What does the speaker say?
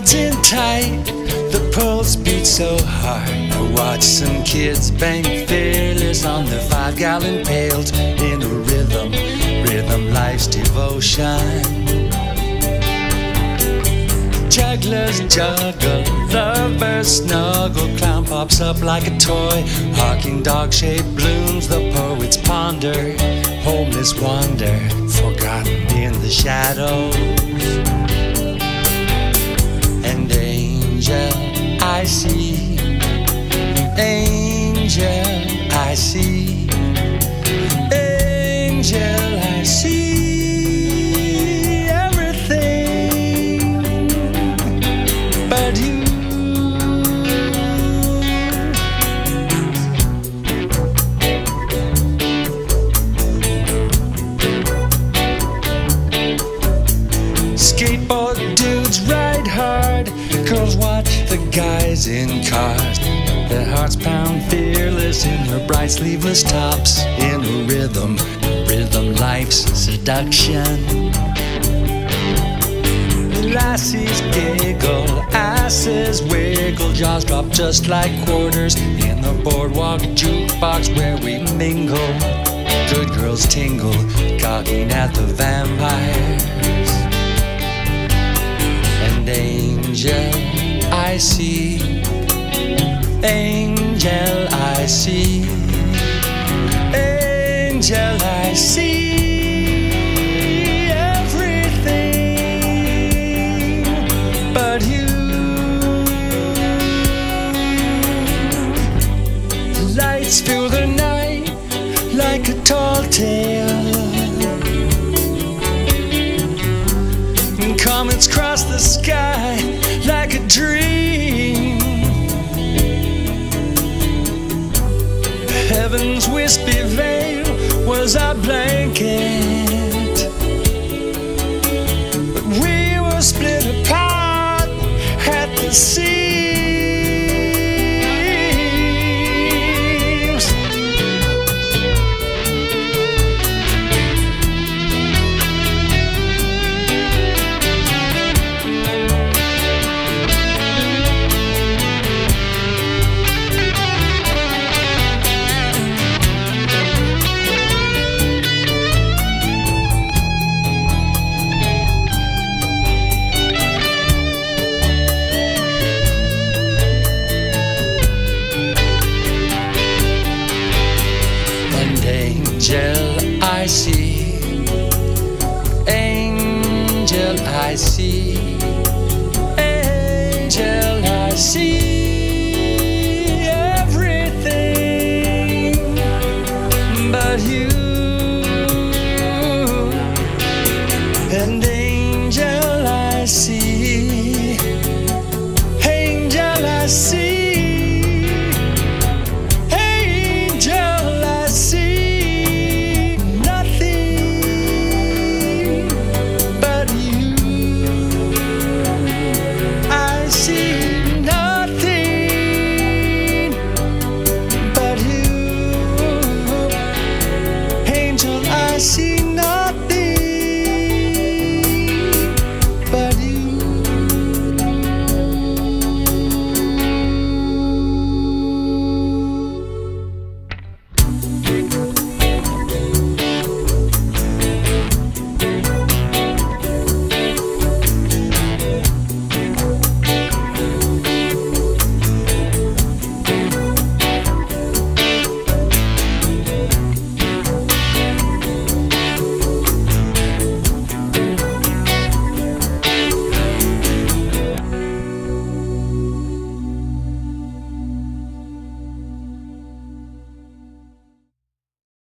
tight, the pulse beats so hard. I watch some kids bang fearless on their five gallon pails in a rhythm, rhythm life's devotion. Jugglers juggle, lovers snuggle, clown pops up like a toy. Hawking dog shaped blooms, the poets ponder, homeless wander, forgotten in the shadows. In cars. Their hearts pound fearless in their bright sleeveless tops. In a rhythm, rhythm life's seduction. Lassies giggle, asses wiggle, jaws drop just like quarters in the boardwalk jukebox where we mingle. Good girls tingle, gawking at the vampires. And angel, I see, angel, I see, angel, I see everything but you. The lights fill the night like a tall tale. And comets cross the sky like a dream. Heaven's wispy veil was our I see. I see everything but you.